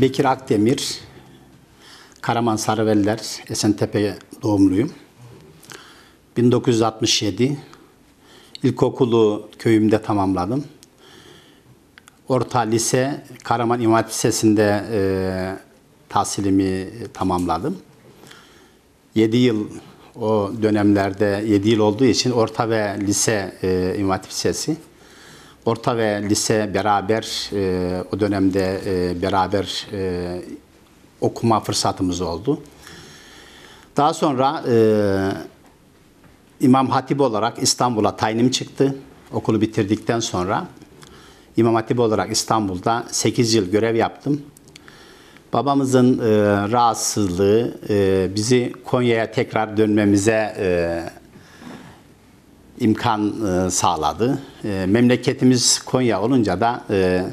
Bekir Akdemir, Karaman Sarıveller, Esentepe doğumluyum. 1967 ilkokulu köyümde tamamladım. Orta lise Karaman İmam Lisesi'nde e, tahsilimi tamamladım. 7 yıl o dönemlerde 7 yıl olduğu için orta ve lise e, İmam Hatip Lisesi. Orta ve lise beraber e, o dönemde e, beraber e, okuma fırsatımız oldu. Daha sonra e, İmam Hatip olarak İstanbul'a tayinim çıktı. Okulu bitirdikten sonra İmam Hatip olarak İstanbul'da 8 yıl görev yaptım. Babamızın e, rahatsızlığı e, bizi Konya'ya tekrar dönmemize e, imkan e, sağladı. E, memleketimiz Konya olunca da e,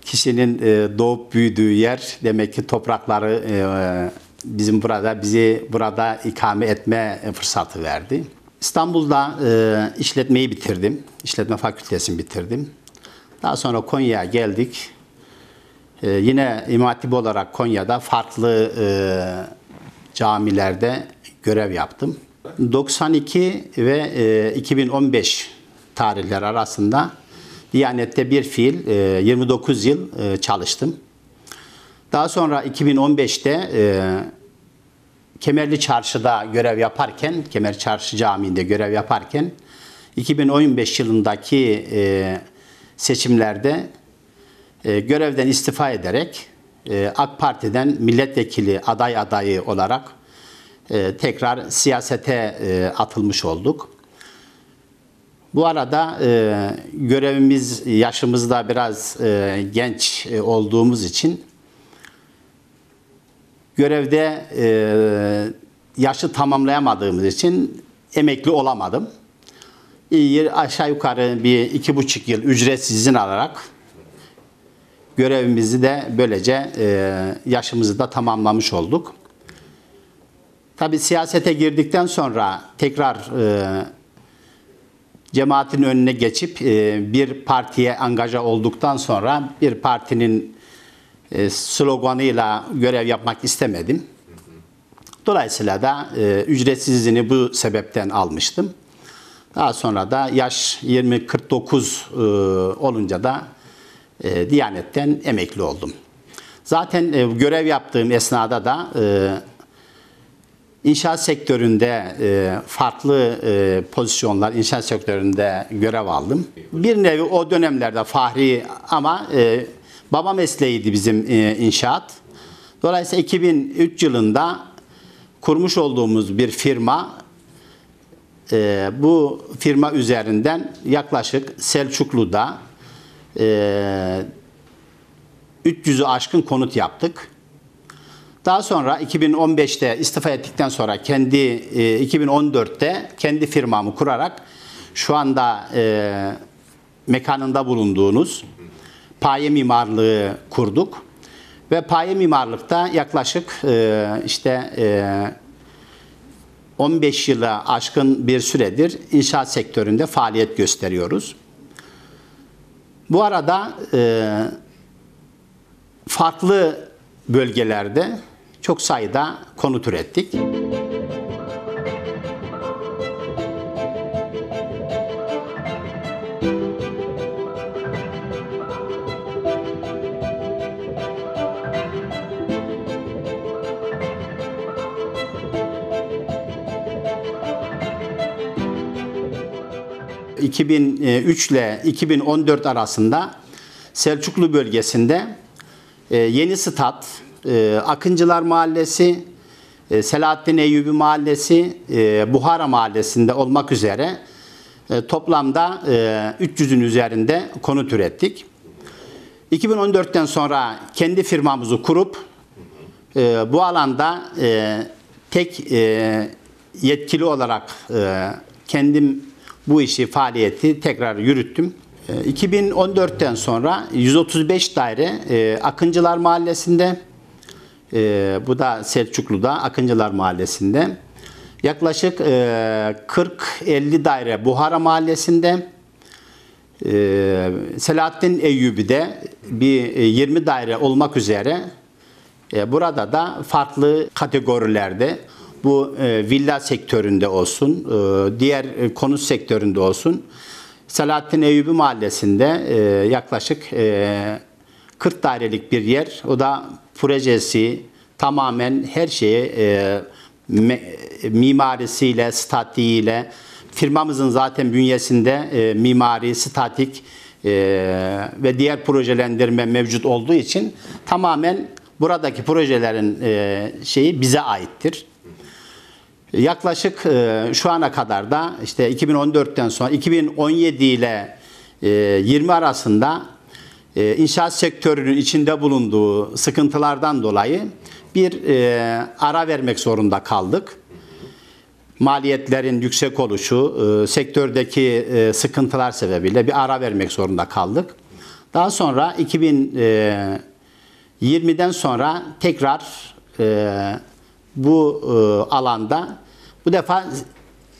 kişinin doğup büyüdüğü yer demek ki toprakları bizim burada bizi burada ikame etme fırsatı verdi. İstanbul'da işletmeyi bitirdim. İşletme fakültesini bitirdim. Daha sonra Konya'ya geldik. Yine İmam olarak Konya'da farklı camilerde görev yaptım. 92 ve e, 2015 tarihler arasında Diyanet'te bir fiil e, 29 yıl e, çalıştım. Daha sonra 2015'te e, Kemerli Çarşı'da görev yaparken, Kemer Çarşı Camii'nde görev yaparken 2015 yılındaki e, seçimlerde e, görevden istifa ederek e, AK Parti'den milletvekili aday adayı olarak e, tekrar siyasete e, atılmış olduk. Bu arada e, görevimiz yaşımızda biraz genç olduğumuz için görevde e, yaşı tamamlayamadığımız için emekli olamadım. İyi, aşağı yukarı bir iki buçuk yıl ücretsiz izin alarak görevimizi de böylece yaşımızı da tamamlamış olduk. Tabi siyasete girdikten sonra tekrar e, cemaatin önüne geçip e, bir partiye angaja olduktan sonra bir partinin e, sloganıyla görev yapmak istemedim. Dolayısıyla da e, ücretsiz izini bu sebepten almıştım. Daha sonra da yaş 20-49 e, olunca da e, Diyanet'ten emekli oldum. Zaten e, görev yaptığım esnada da e, inşaat sektöründe e, farklı e, pozisyonlar, inşaat sektöründe görev aldım. Bir nevi o dönemlerde fahri ama e, baba mesleğiydi bizim inşaat. Dolayısıyla 2003 yılında kurmuş olduğumuz bir firma bu firma üzerinden yaklaşık Selçuklu'da e, 300'ü aşkın konut yaptık. Daha sonra 2015'te istifa ettikten sonra kendi e, 2014'te kendi firmamı kurarak şu anda e, mekanında bulunduğunuz paye mimarlığı kurduk. Ve paye mimarlıkta yaklaşık e, işte e, 15 yıla aşkın bir süredir inşaat sektöründe faaliyet gösteriyoruz. Bu arada e, farklı bölgelerde çok sayıda konut ürettik. ...2003 ile 2014 arasında Selçuklu bölgesinde e, Yeni Stat, e, Akıncılar Mahallesi, e, Selahattin Eyyubi Mahallesi, Buhara Mahallesi'nde olmak üzere toplamda 300'ün üzerinde konut ürettik. 2014'ten sonra kendi firmamızı kurup bu alanda tek yetkili olarak kendim bu işi faaliyeti tekrar yürüttüm. 2014'ten sonra 135 daire e, Akıncılar Mahallesi'nde, e, bu da Selçuklu'da Akıncılar Mahallesi'nde, yaklaşık e, 40-50 daire Buhara Mahallesi'nde, Ee, Selahattin Eyyubi'de bir e, 20 daire olmak üzere. E, burada da farklı kategorilerde bu e, villa sektöründe olsun, e, diğer e, konut sektöründe olsun Selahattin Eyyubi Mahallesi'nde e, yaklaşık e, 40 dairelik bir yer. O da projesi tamamen her şeye e, me- mimarisiyle, statiğiyle firmamızın zaten bünyesinde e, mimari, statik e, ve diğer projelendirme mevcut olduğu için tamamen buradaki projelerin e, şeyi bize aittir. Yaklaşık e, şu ana kadar da işte 2014'ten sonra 2017 ile e, 20 arasında e, inşaat sektörünün içinde bulunduğu sıkıntılardan dolayı bir e, ara vermek zorunda kaldık. Maliyetlerin yüksek oluşu, e, sektördeki e, sıkıntılar sebebiyle bir ara vermek zorunda kaldık. Daha sonra 2020'den sonra tekrar bu alanda bu defa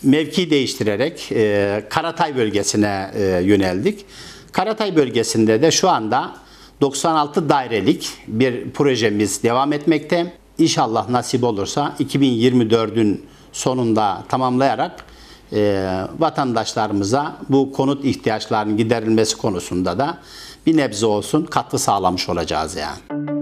mevki değiştirerek e, Karatay bölgesine yöneldik. Karatay bölgesinde de şu anda 96 dairelik bir projemiz devam etmekte. İnşallah nasip olursa 2024'ün sonunda tamamlayarak e, vatandaşlarımıza bu konut ihtiyaçlarının giderilmesi konusunda da bir nebze olsun katkı sağlamış olacağız yani.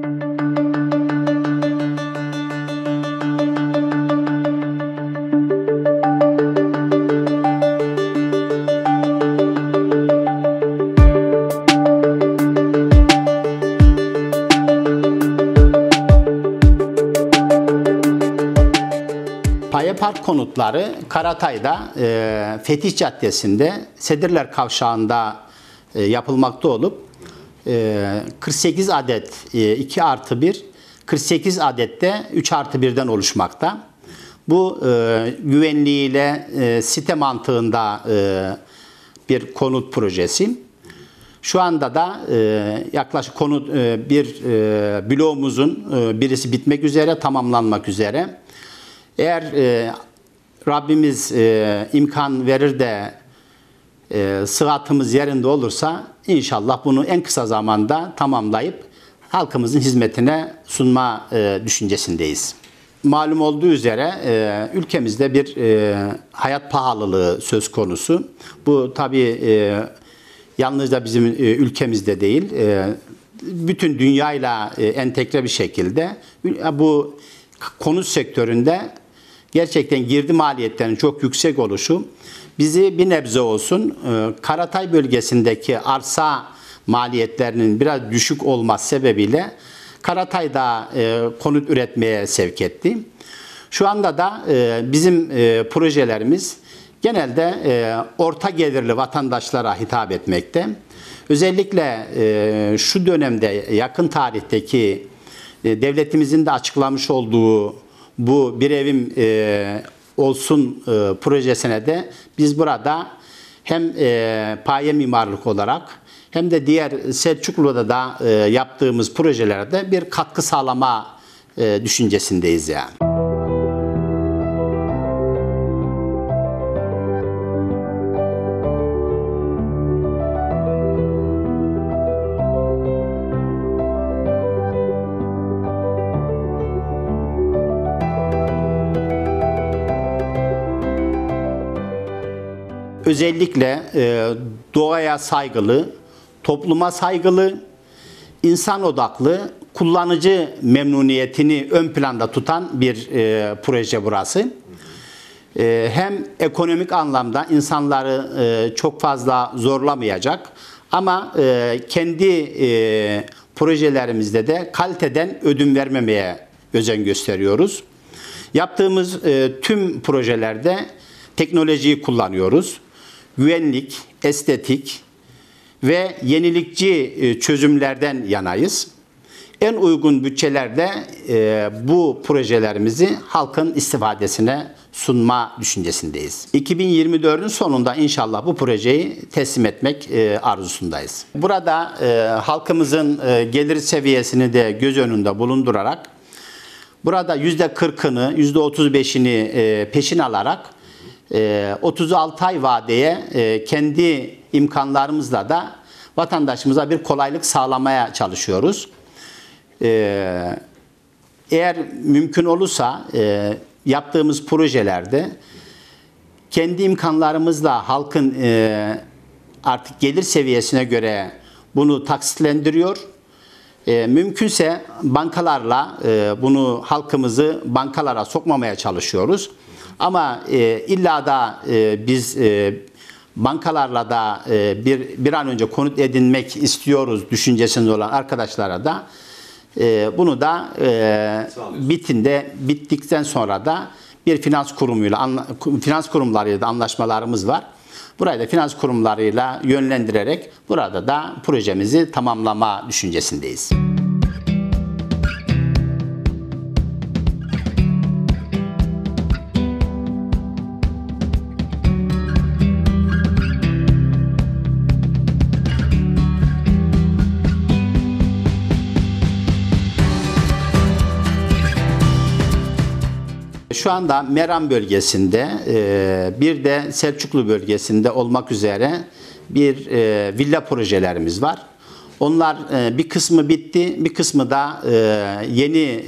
Konutları Karatay'da e, Fetih Caddesi'nde Sedirler Kavşağı'nda e, yapılmakta olup e, 48 adet e, 2 artı 1, 48 adette 3 artı 1'den oluşmakta. Bu e, güvenliğiyle e, site mantığında e, bir konut projesi. Şu anda da e, yaklaşık konut e, bir e, bloğumuzun e, birisi bitmek üzere, tamamlanmak üzere. Eğer e, Rabbimiz e, imkan verir de e, sıhhatımız yerinde olursa inşallah bunu en kısa zamanda tamamlayıp halkımızın hizmetine sunma e, düşüncesindeyiz. Malum olduğu üzere e, ülkemizde bir e, hayat pahalılığı söz konusu. Bu tabii e, yalnızca bizim e, ülkemizde değil, e, bütün dünyayla e, entegre bir şekilde bu konut sektöründe gerçekten girdi maliyetlerinin çok yüksek oluşu bizi bir nebze olsun e, Karatay bölgesindeki arsa maliyetlerinin biraz düşük olması sebebiyle Karatay'da e, konut üretmeye sevk etti. Şu anda da e, bizim projelerimiz genelde orta gelirli vatandaşlara hitap etmekte. Özellikle şu dönemde yakın tarihteki devletimizin de açıklamış olduğu bu bir evim e, olsun e, projesine de biz burada hem e, paye mimarlık olarak hem de diğer Selçuklu'da da e, yaptığımız projelerde bir katkı sağlama e, düşüncesindeyiz yani. Özellikle e, doğaya saygılı, topluma saygılı, insan odaklı, kullanıcı memnuniyetini ön planda tutan bir e, proje burası. E, hem ekonomik anlamda insanları e, çok fazla zorlamayacak ama e, kendi e, projelerimizde de kaliteden ödün vermemeye özen gösteriyoruz. Yaptığımız e, tüm projelerde teknolojiyi kullanıyoruz güvenlik, estetik ve yenilikçi e, çözümlerden yanayız. En uygun bütçelerde e, bu projelerimizi halkın istifadesine sunma düşüncesindeyiz. 2024'ün sonunda inşallah bu projeyi teslim etmek e, arzusundayız. Burada halkımızın gelir seviyesini de göz önünde bulundurarak burada %40'ını, %35'ini peşin alarak 36 ay vadeye e, kendi imkanlarımızla da vatandaşımıza bir kolaylık sağlamaya çalışıyoruz. E, eğer mümkün olursa e, yaptığımız projelerde kendi imkanlarımızla halkın e, artık gelir seviyesine göre bunu taksitlendiriyor. Mümkünse bankalarla bunu halkımızı bankalara sokmamaya çalışıyoruz. Ama e, illa da e, biz e, bankalarla da e, bir bir an önce konut edinmek istiyoruz düşüncesinde olan arkadaşlara da e, bunu da e, bitinde bittikten sonra da bir finans kurumuyla finans kurumlarıyla da anlaşmalarımız var. Burayı da finans kurumlarıyla yönlendirerek burada da projemizi tamamlama düşüncesindeyiz. Şu anda Meram bölgesinde e, bir de Selçuklu bölgesinde olmak üzere bir e, villa projelerimiz var. Onlar e, bir kısmı bitti, bir kısmı da yeni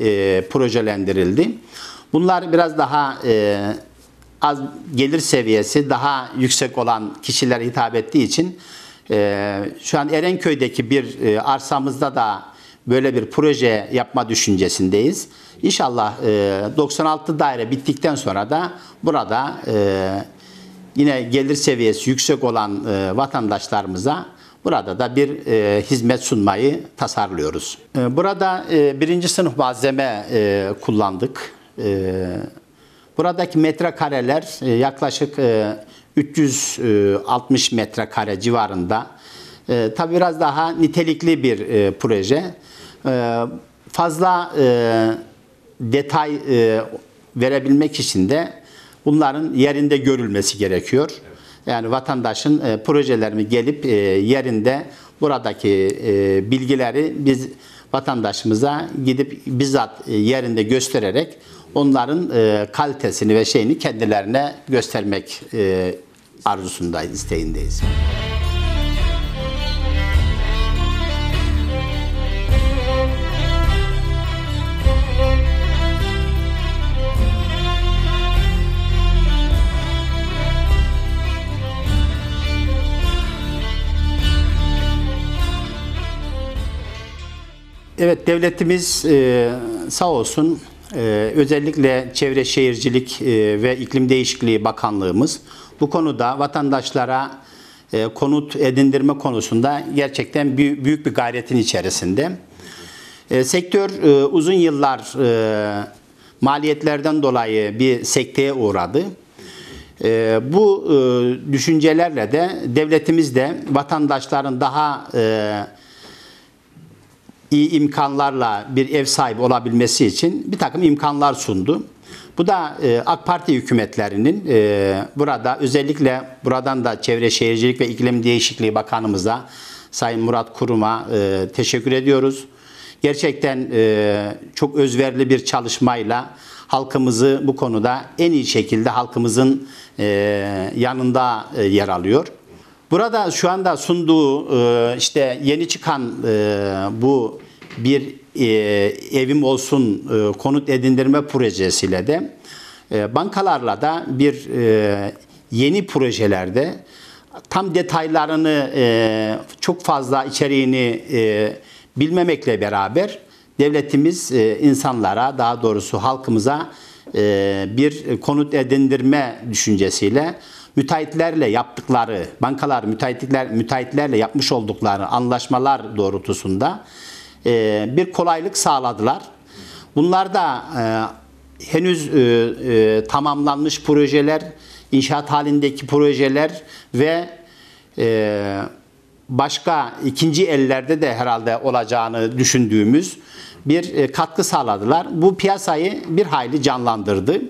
projelendirildi. Bunlar biraz daha az gelir seviyesi daha yüksek olan kişilere hitap ettiği için şu an Erenköy'deki bir arsamızda da böyle bir proje yapma düşüncesindeyiz. İnşallah e, 96 daire bittikten sonra da burada e, yine gelir seviyesi yüksek olan e, vatandaşlarımıza burada da bir e, hizmet sunmayı tasarlıyoruz. E, burada e, birinci sınıf malzeme e, kullandık. E, buradaki metrekareler e, yaklaşık e, 360 metrekare civarında. E, tabii biraz daha nitelikli bir e, proje. E, fazla e, detay e, verebilmek için de bunların yerinde görülmesi gerekiyor. Yani vatandaşın e, projelerimi gelip yerinde buradaki bilgileri biz vatandaşımıza gidip bizzat yerinde göstererek onların kalitesini ve şeyini kendilerine göstermek arzusundayız, isteğindeyiz. Evet devletimiz e, sağ olsun e, özellikle Çevre Şehircilik e, ve İklim Değişikliği Bakanlığımız bu konuda vatandaşlara konut edindirme konusunda gerçekten büyük, bir gayretin içerisinde. Sektör uzun yıllar maliyetlerden dolayı bir sekteye uğradı. Bu düşüncelerle de devletimiz de vatandaşların daha e, iyi imkanlarla bir ev sahibi olabilmesi için bir takım imkanlar sundu. Bu da e, AK Parti hükümetlerinin e, burada özellikle buradan da Çevre Şehircilik ve İklim Değişikliği Bakanımıza Sayın Murat Kurum'a e, teşekkür ediyoruz. Gerçekten e, çok özverili bir çalışmayla halkımızı bu konuda en iyi şekilde halkımızın e, yanında e, yer alıyor. Burada şu anda sunduğu e, işte yeni çıkan e, bu bir e, evim olsun konut edindirme projesiyle de bankalarla da bir yeni projelerde tam detaylarını çok fazla içeriğini bilmemekle beraber devletimiz insanlara daha doğrusu halkımıza bir konut edindirme düşüncesiyle müteahhitlerle yaptıkları, bankalar müteahhitler müteahhitlerle yapmış oldukları anlaşmalar doğrultusunda e, bir kolaylık sağladılar. Bunlar da e, henüz e, e, tamamlanmış projeler, inşaat halindeki projeler ve e, başka ikinci ellerde de herhalde olacağını düşündüğümüz bir e, katkı sağladılar. Bu piyasayı bir hayli canlandırdı.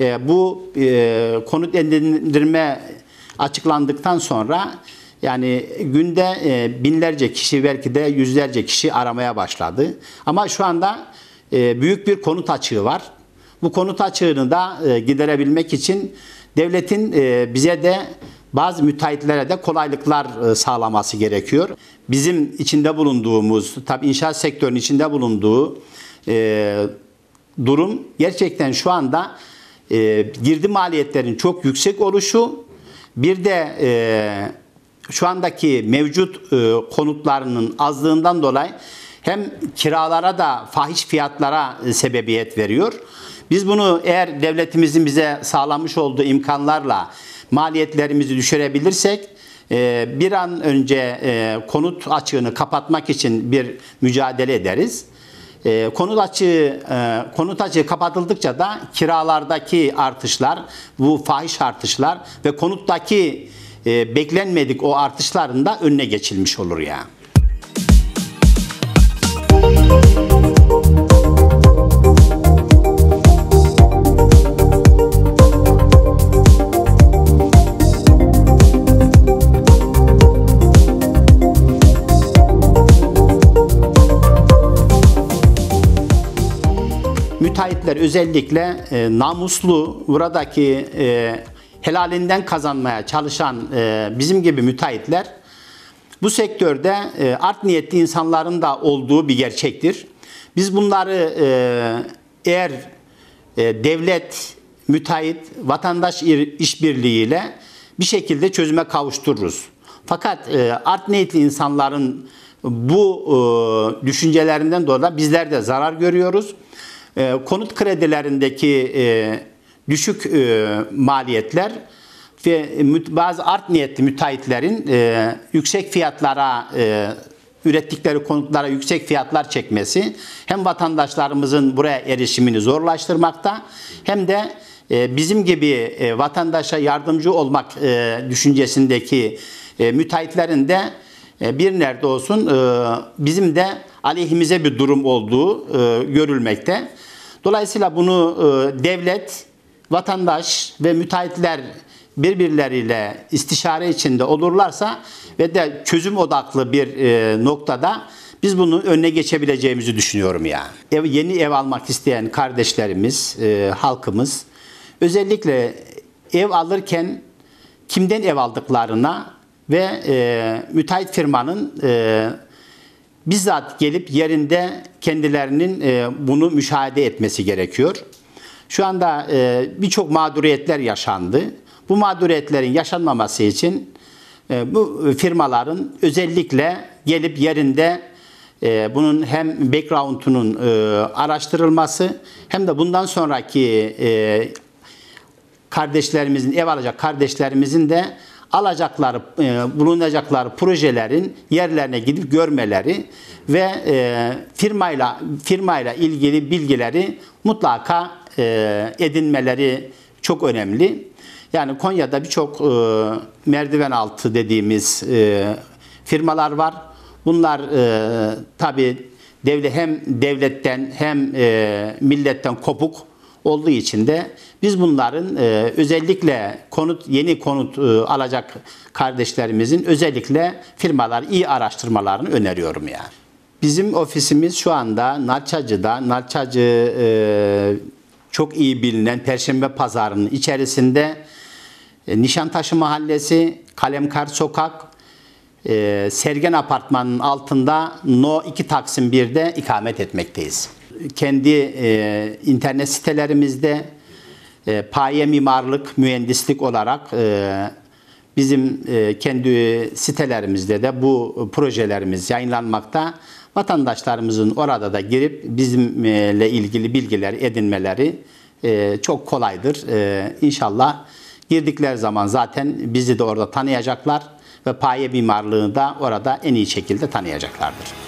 E, bu e, konut edindirme açıklandıktan sonra yani günde e, binlerce kişi belki de yüzlerce kişi aramaya başladı. Ama şu anda e, büyük bir konut açığı var. Bu konut açığını da e, giderebilmek için devletin e, bize de bazı müteahhitlere de kolaylıklar e, sağlaması gerekiyor. Bizim içinde bulunduğumuz, tabi inşaat sektörünün içinde bulunduğu e, durum gerçekten şu anda e, girdi maliyetlerin çok yüksek oluşu, bir de e, şu andaki mevcut e, konutlarının azlığından dolayı hem kiralara da fahiş fiyatlara e, sebebiyet veriyor. Biz bunu eğer devletimizin bize sağlamış olduğu imkanlarla maliyetlerimizi düşürebilirsek e, bir an önce e, konut açığını kapatmak için bir mücadele ederiz. E, konut açığı e, konut açığı kapatıldıkça da kiralardaki artışlar, bu fahiş artışlar ve konuttaki e, beklenmedik o artışların da önüne geçilmiş olur yani. Müteahhitler özellikle e, namuslu buradaki e, helalinden kazanmaya çalışan e, bizim gibi müteahhitler bu sektörde e, art niyetli insanların da olduğu bir gerçektir. Biz bunları e, eğer e, devlet, müteahhit, vatandaş işbirliğiyle bir şekilde çözüme kavuştururuz. Fakat e, art niyetli insanların bu e, düşüncelerinden dolayı bizler de zarar görüyoruz. E, konut kredilerindeki e, düşük e, maliyetler ve bazı art niyetli müteahhitlerin e, yüksek fiyatlara ürettikleri konutlara yüksek fiyatlar çekmesi hem vatandaşlarımızın buraya erişimini zorlaştırmakta hem de bizim gibi vatandaşa yardımcı olmak düşüncesindeki müteahhitlerin de bir nerede olsun bizim de aleyhimize bir durum olduğu görülmekte. Dolayısıyla bunu e, devlet, vatandaş ve müteahhitler birbirleriyle istişare içinde olurlarsa ve de çözüm odaklı bir e, noktada biz bunun önüne geçebileceğimizi düşünüyorum yani. Ev, yeni ev almak isteyen kardeşlerimiz, e, halkımız özellikle ev alırken kimden ev aldıklarına ve e, müteahhit firmanın e, bizzat gelip yerinde kendilerinin e, bunu müşahede etmesi gerekiyor. Şu anda e, birçok mağduriyetler yaşandı. Bu mağduriyetlerin yaşanmaması için e, bu firmaların özellikle gelip yerinde bunun hem background'unun araştırılması hem de bundan sonraki kardeşlerimizin ev alacak kardeşlerimizin de alacakları, e, bulunacakları projelerin yerlerine gidip görmeleri ve e, firmayla firmayla ilgili bilgileri mutlaka e, edinmeleri çok önemli. Yani Konya'da birçok e, merdiven altı dediğimiz e, firmalar var. Bunlar e, tabi devlet hem devletten hem e, milletten kopuk olduğu için de biz bunların e, özellikle konut yeni konut e, alacak kardeşlerimizin özellikle firmalar iyi araştırmalarını öneriyorum yani. Bizim ofisimiz şu anda Nalçacı'da. Nalçacı e, çok iyi bilinen Perşembe Pazarı'nın içerisinde e, Nişantaşı Mahallesi, Kalemkar Sokak, e, Sergen Apartmanı'nın altında No 2 Taksim 1'de ikamet etmekteyiz. Kendi e, internet sitelerimizde e, paye mimarlık, mühendislik olarak e, bizim e, kendi sitelerimizde de bu projelerimiz yayınlanmakta. Vatandaşlarımızın orada da girip bizimle ilgili bilgiler edinmeleri e, çok kolaydır. E, inşallah girdikleri zaman zaten bizi de orada tanıyacaklar ve paye mimarlığını da orada en iyi şekilde tanıyacaklardır.